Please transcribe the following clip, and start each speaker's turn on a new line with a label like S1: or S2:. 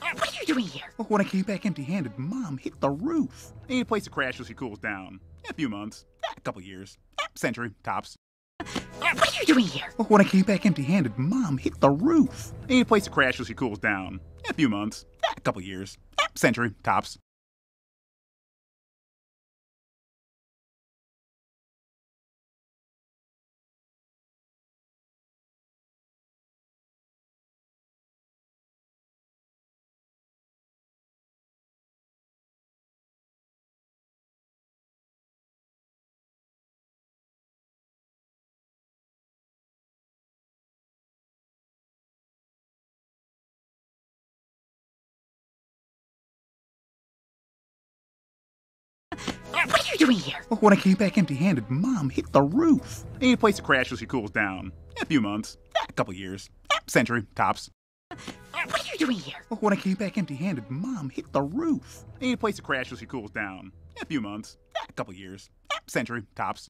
S1: What are you doing here?
S2: Well, When I came back empty handed, Mom hit the roof. I need a place to crash so she cools down. A few months, a couple years, a century, tops.
S1: What are you doing here?
S2: Well, When I came back empty handed, Mom hit the roof. I need a place to crash so she cools down. A few months, a couple years, a century, tops.
S1: Doing here?
S2: When I came back empty handed, Mom hit the roof. I need a place to crash so she cools down. A few months, a couple years, a century, tops.
S1: What are you doing here?
S2: When I came back empty handed, Mom hit the roof. I need a place to crash so she cools down. A few months, a couple years, a century, tops.